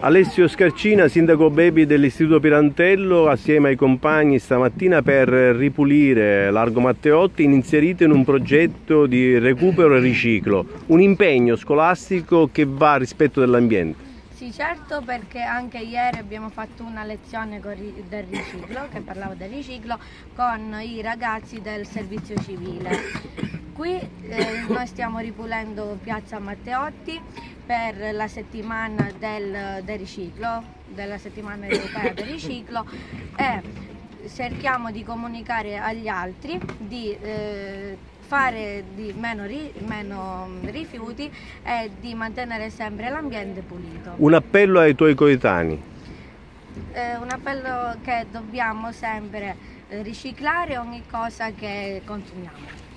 Alessio Scarcina, sindaco Bebi dell'Istituto Pirantello, assieme ai compagni stamattina per ripulire Largo Matteotti, inserito in un progetto di recupero e riciclo, un impegno scolastico che va a rispetto dell'ambiente. Sì, certo, perché anche ieri abbiamo fatto una lezione del riciclo, che parlava del riciclo, con i ragazzi del servizio civile. Qui eh, noi stiamo ripulendo Piazza Matteotti per la settimana del, del riciclo, della settimana europea del riciclo e cerchiamo di comunicare agli altri di eh, fare di meno, ri, meno, rifiuti e di mantenere sempre l'ambiente pulito. Un appello ai tuoi coetanei? Eh, un appello che dobbiamo sempre riciclare ogni cosa che consumiamo.